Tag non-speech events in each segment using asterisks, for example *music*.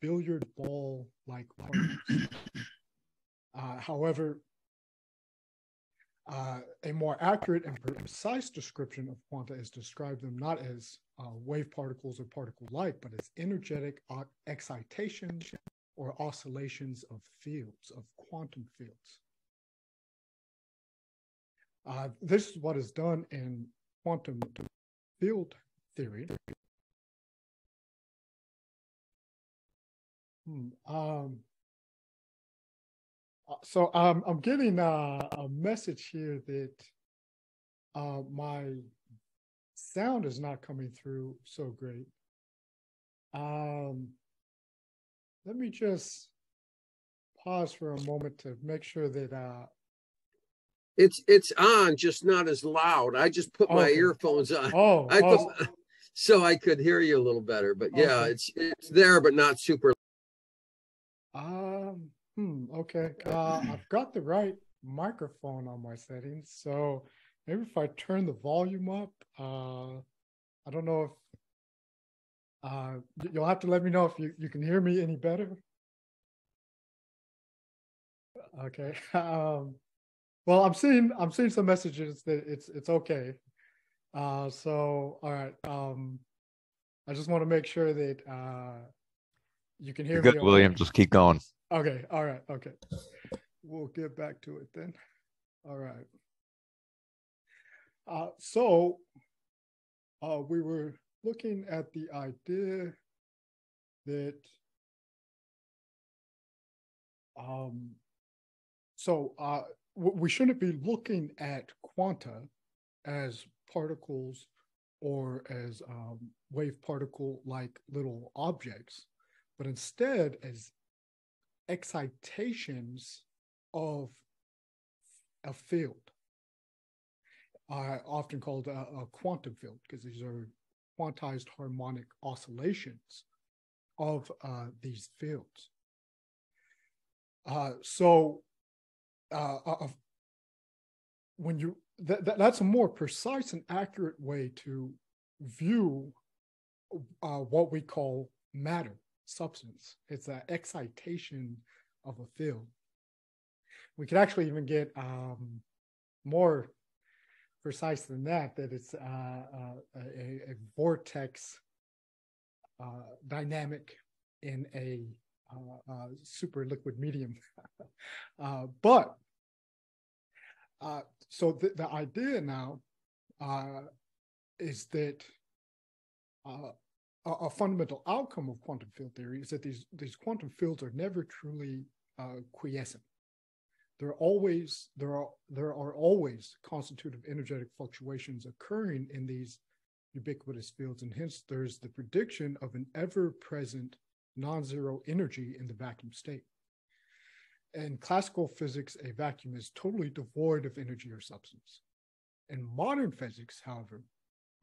billiard ball like particles. Uh, however, uh, a more accurate and precise description of quanta is described them not as uh, wave particles or particle like, but as energetic excitations or oscillations of fields, of quantum fields. Uh, this is what is done in quantum field theory. Um, uh, so um, I'm getting uh, a message here that uh, my sound is not coming through so great. Um, let me just pause for a moment to make sure that uh, it's it's on, just not as loud. I just put my earphones on. Oh, I oh. *laughs* so I could hear you a little better. But yeah, okay. it's it's there, but not super. Um. Hmm. Okay. Uh, I've got the right microphone on my settings, so maybe if I turn the volume up, uh, I don't know if uh, you'll have to let me know if you, you can hear me any better. Okay. *laughs* Um, well, I'm seeing I'm seeing some messages that it's it's okay. Uh, so all right. Um, I just want to make sure that uh, you can hear You're good. William. Just keep going. Okay. All right. Okay. We'll get back to it then. All right. Uh, so uh, we were looking at the idea that um, so uh, we shouldn't be looking at quanta as particles or as um, wave particle like little objects, but instead as excitations of a field, uh, often called a, a quantum field, because these are quantized harmonic oscillations of uh, these fields. Uh, so uh, when you that, that, that's a more precise and accurate way to view uh, what we call matter substance. It's an excitation of a field. We could actually even get um, more precise than that, that it's uh, uh, a, a, vortex uh, dynamic in a uh, uh, super liquid medium. *laughs* Uh, but so the, the idea now is that a, a, fundamental outcome of quantum field theory is that these, these quantum fields are never truly uh, quiescent. There are always there are there are always constitutive energetic fluctuations occurring in these ubiquitous fields and hence there's the prediction of an ever-present non-zero energy in the vacuum state. In classical physics a vacuum is totally devoid of energy or substance. In modern physics however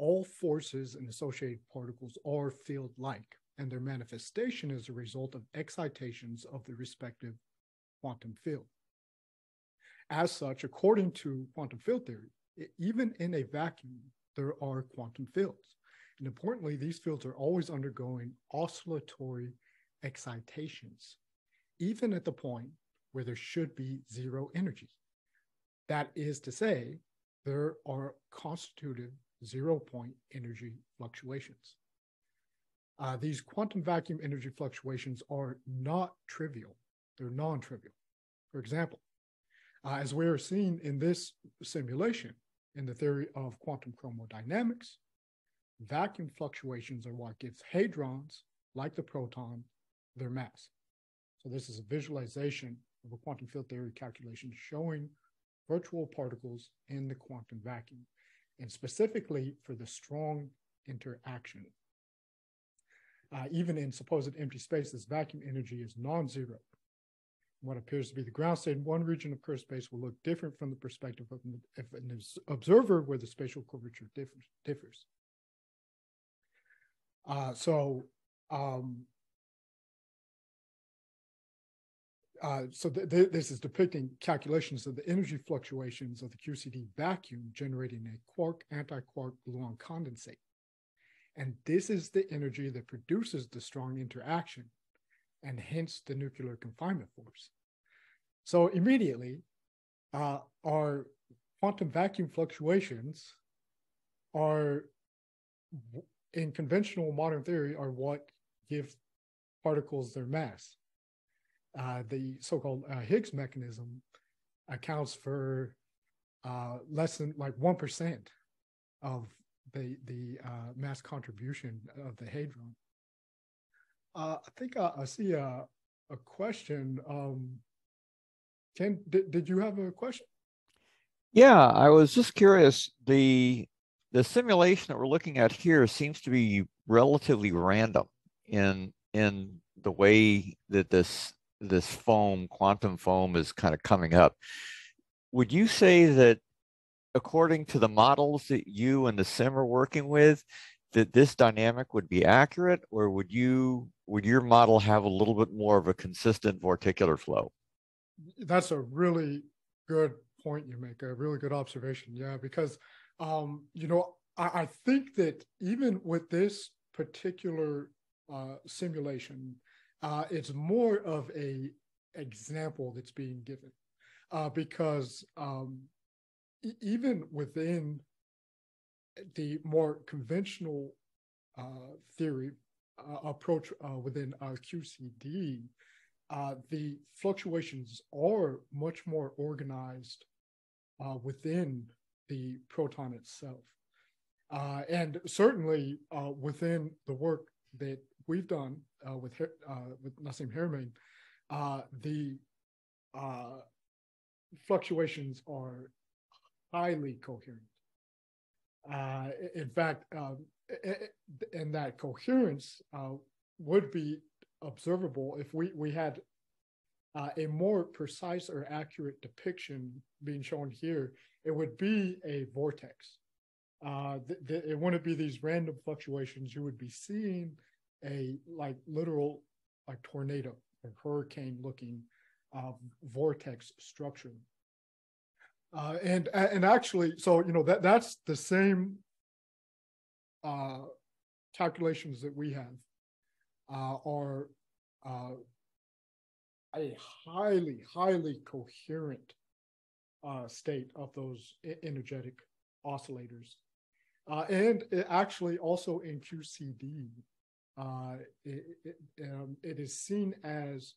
all forces and associated particles are field-like and their manifestation is a result of excitations of the respective quantum field as such, according to quantum field theory, even in a vacuum, there are quantum fields. And importantly, these fields are always undergoing oscillatory excitations, even at the point where there should be zero energy. That is to say, there are constitutive zero point energy fluctuations. Uh, these quantum vacuum energy fluctuations are not trivial, they're non trivial. For example, uh, as we are seeing in this simulation, in the theory of quantum chromodynamics, vacuum fluctuations are what gives hadrons, like the proton, their mass. So this is a visualization of a quantum field theory calculation showing virtual particles in the quantum vacuum, and specifically for the strong interaction. Uh, even in supposed empty spaces, vacuum energy is non-zero what appears to be the ground state in one region of curved space will look different from the perspective of an, an observer where the spatial curvature differs. differs. Uh, so, um, uh, so th th this is depicting calculations of the energy fluctuations of the QCD vacuum generating a quark anti-quark gluon condensate. And this is the energy that produces the strong interaction and hence the nuclear confinement force. So immediately, uh, our quantum vacuum fluctuations are in conventional modern theory are what give particles their mass. Uh, the so-called uh, Higgs mechanism accounts for uh, less than like one percent of the the uh, mass contribution of the hadron. Uh, I think I, I see a a question. Um, Ken, did, did you have a question? Yeah, I was just curious. The the simulation that we're looking at here seems to be relatively random in in the way that this this foam, quantum foam, is kind of coming up. Would you say that, according to the models that you and Nassim are working with, that this dynamic would be accurate, or would you would your model have a little bit more of a consistent vorticular flow? That's a really good point you make. A really good observation. Yeah, because um, you know I, I think that even with this particular uh, simulation, uh, it's more of a example that's being given uh, because um, e- even within the more conventional uh, theory uh, approach uh, within QCD, the fluctuations are much more organized within the proton itself. Uh, and certainly uh, within the work that we've done uh, with uh, with Nassim Haramein, uh, the uh, fluctuations are highly coherent. in fact, um, and that coherence would be observable if we we had a more precise or accurate depiction being shown here. It would be a vortex uh, th- th- it wouldn't be these random fluctuations. You would be seeing a like literal like tornado or hurricane looking uh, vortex structure. Uh, and and actually, so you know that that's the same uh, calculations that we have uh, are uh, a highly highly coherent uh, state of those energetic oscillators and actually also in QCD, uh, it, it, um, it is seen as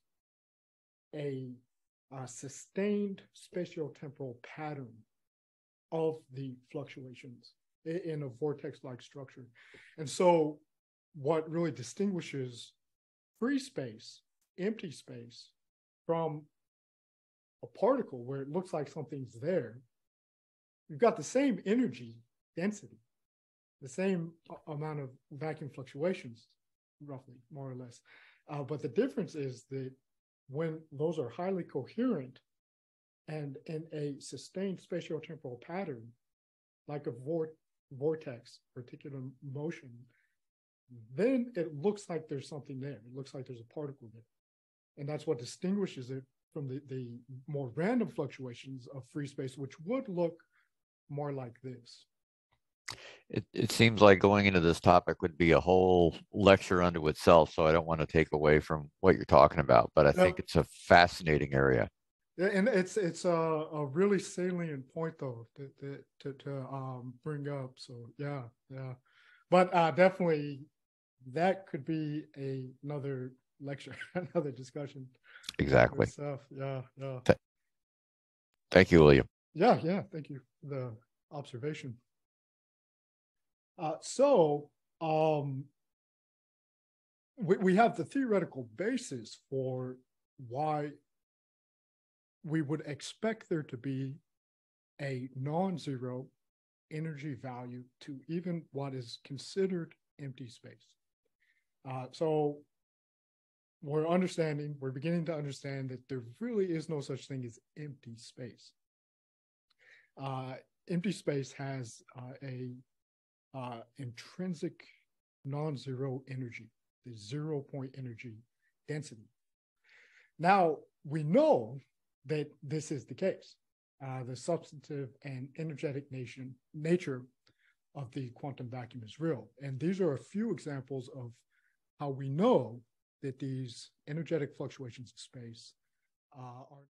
a, a sustained spatiotemporal pattern of the fluctuations in a vortex-like structure. And so what really distinguishes free space, empty space, from a particle where it looks like something's there, you've got the same energy density the same amount of vacuum fluctuations, roughly, more or less. Uh, but the difference is that when those are highly coherent and in a sustained spatiotemporal pattern, like a vor- vortex, particular motion, then it looks like there's something there. It looks like there's a particle there. And that's what distinguishes it from the, the more random fluctuations of free space, which would look more like this. It, it seems like going into this topic would be a whole lecture unto itself. So I don't want to take away from what you're talking about, but I think it's a fascinating area. Yeah, and it's it's a, a really salient point though to to, to, to um, bring up. So yeah, yeah, but uh, definitely that could be a, another lecture, *laughs* another discussion. Exactly. Stuff. Yeah, yeah. Thank you, William. Yeah, yeah. Thank you for the observation. Uh, so um, we, we have the theoretical basis for why we would expect there to be a non-zero energy value to even what is considered empty space. Uh, so we're understanding, we're beginning to understand that there really is no such thing as empty space. Uh, empty space has uh, a uh, intrinsic non-zero energy, the zero point energy density. Now, we know that this is the case. Uh, the substantive and energetic nation, nature of the quantum vacuum is real. And these are a few examples of how we know that these energetic fluctuations of space uh, are